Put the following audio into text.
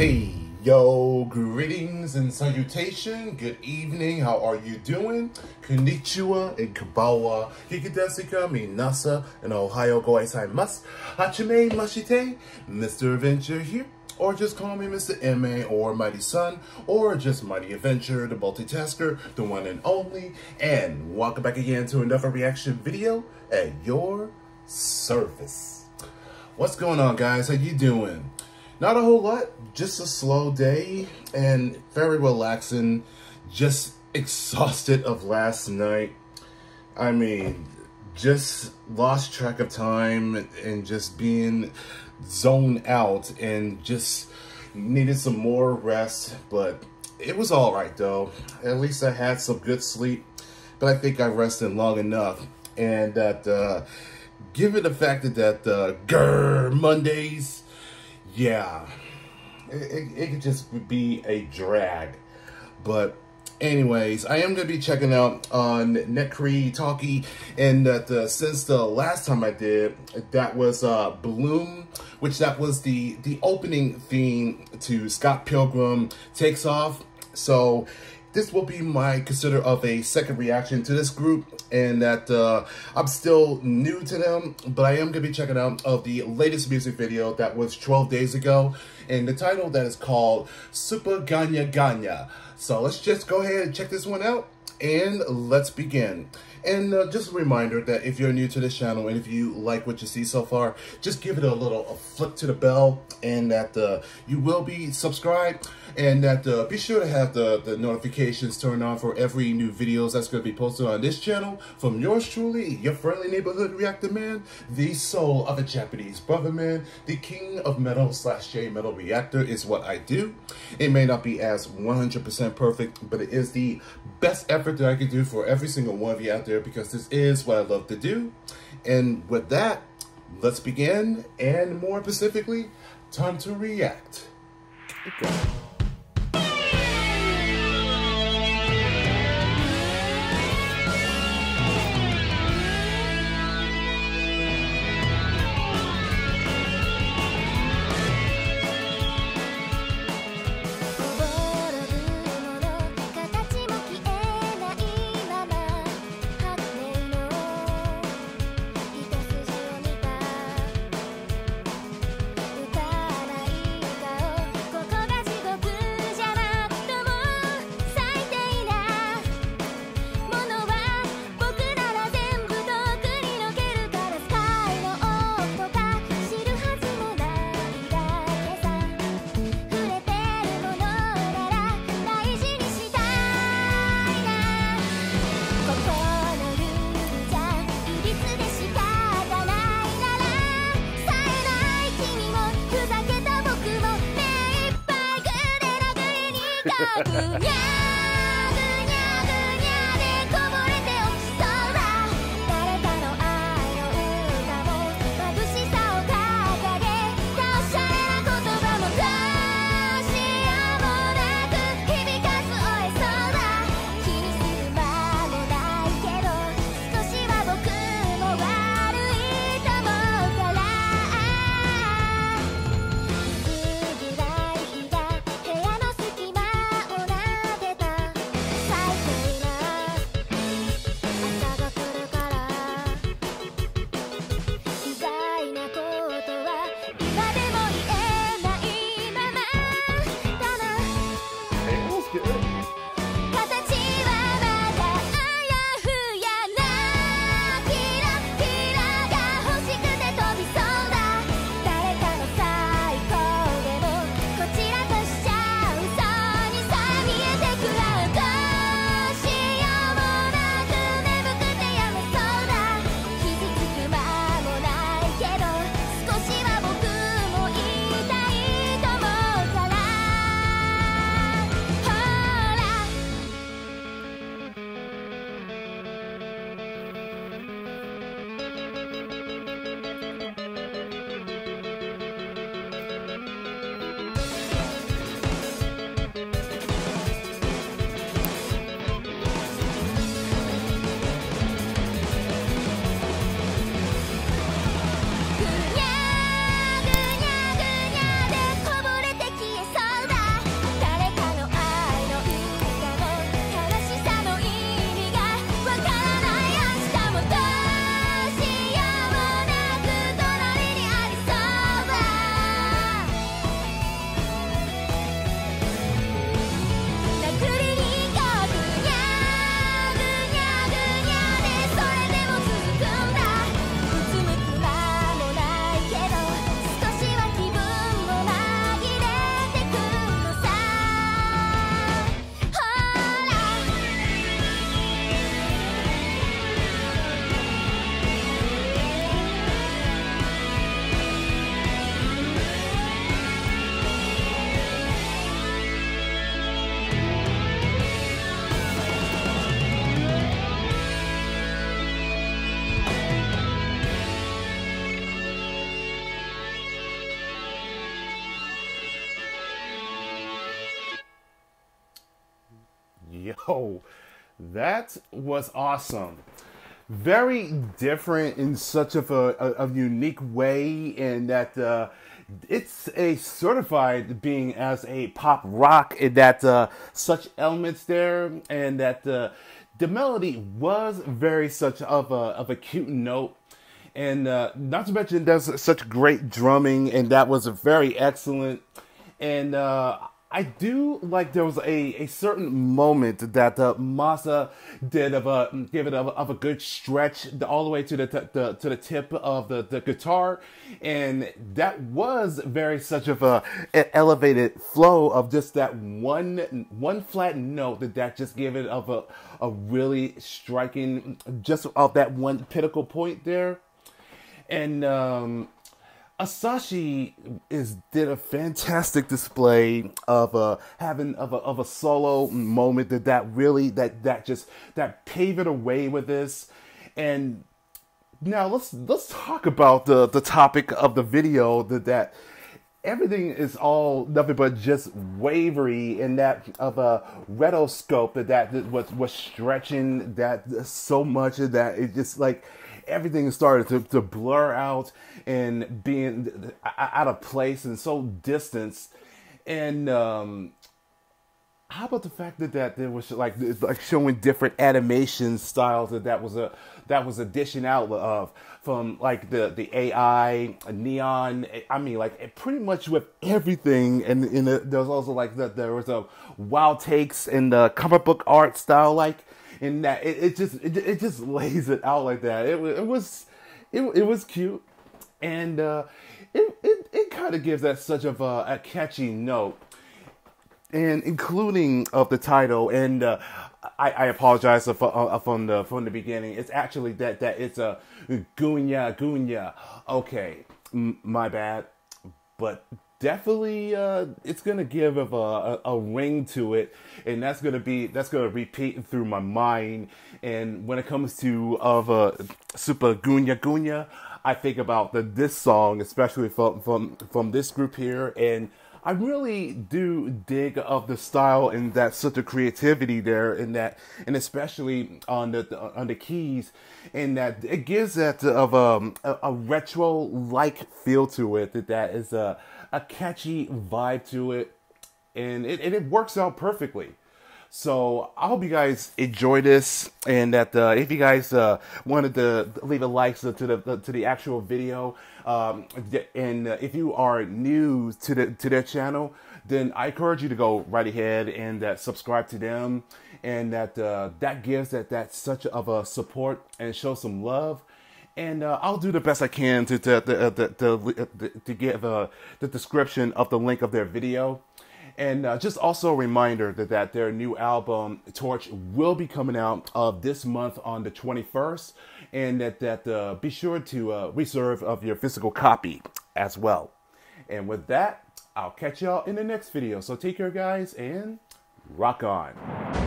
Hey, yo, greetings and salutation. Good evening. How are you doing? Konnichiwa and kabawa. Hikidesika minasa and Ohio goaisaimasu. Hachime mashite. Mr. Adventure here. Or just call me Mr. MA or Mighty Sun, or just Mighty Avenger, the multitasker, the one and only. And welcome back again to another reaction video at your service. What's going on, guys? How you doing? Not a whole lot, just a slow day and very relaxing. Just exhausted of last night. I mean, just lost track of time and just being zoned out and just needed some more rest. But it was all right though. At least I had some good sleep, but I think I rested long enough. And that, uh, given the fact that, that uh, grr, Mondays, yeah, it, it, it could just be a drag. But anyways, I am going to be checking out on Necry Talkie, and that uh, since the last time I did, that was uh, Bloom, which that was the, the opening theme to Scott Pilgrim Takes Off. So this will be my consider of a second reaction to this group and that uh, I'm still new to them, but I am going to be checking out of the latest music video that was 12 days ago and the title that is called Super Ganya Ganya. So let's just go ahead and check this one out and let's begin. And uh, just a reminder that if you're new to this channel and if you like what you see so far, just give it a little a flip to the bell and that uh, you will be subscribed and that uh, be sure to have the, the notifications turned on for every new videos that's going to be posted on this channel from yours truly, your friendly neighborhood reactor man, the soul of a Japanese brother man, the king of metal slash J metal reactor is what I do. It may not be as 100% perfect, but it is the best effort that I can do for every single one of you out there because this is what I love to do. And with that, let's begin. And more specifically, time to react. Okay. てた Yo, that was awesome. Very different in such of a, a, a unique way, in that uh, it's a certified being as a pop rock, in that uh, such elements there, and that uh, the melody was very such of a of a cute note and uh, not to mention there's such great drumming, and that was a very excellent. And uh, I do like there was a, a certain moment that uh, Masa did of a give it of, of a good stretch all the way to the, the to the tip of the, the guitar, and that was very such of a, a elevated flow of just that one one flat note that that just gave it of a a really striking just of that one pinnacle point there. And um, Asashi is did a fantastic display of a having of a of a solo moment that that really that that just that paved it away with this, and now let's let's talk about the the topic of the video that that everything is all nothing but just wavery and that of a rotoscope that that was was stretching that so much of that it just like everything started to, to blur out and being out of place and so distanced. And um, how about the fact that, that there was like like showing different animation styles that that was a that was addition out of from like the the AI neon I mean like eh, pretty much with everything and in the, uh, there was also like that there was a wild takes in the uh, comic book art style like and that it, it just it, it just lays it out like that. It, it was it, it was cute, and uh, it it, it kind of gives that such of a, a, catchy note, and including of the title. And uh, I, I apologize for, uh, from the from the beginning. It's actually that that it's a gunya gunya. Okay, m- my bad, but definitely uh, it's gonna give a, a, a, ring to it and that's gonna be that's gonna repeat through my mind and when it comes to of uh, super gunya gunya i think about the this song especially from from from this group here and I really do dig of the style and that sort of creativity there, and that, and especially on the on the keys, and that it gives that of um, a, a retro like feel to it. That that is a a catchy vibe to it, and it, and it works out perfectly. So I hope you guys enjoy this, and that uh, if you guys uh, wanted to leave a like to the to the actual video, um, and uh, if you are new to the to their channel, then I encourage you to go right ahead and uh, subscribe to them, and that uh, that gives that that such of a support and show some love and uh, I'll do the best I can to to to, to, to, to give uh, the description of the link of their video. And uh, just also a reminder that, that their new album Torch will be coming out uh, this month on the 21st, and that that uh, be sure to uh, reserve of your physical copy as well. And with that, I'll catch y'all in the next video. So take care, guys, and rock on.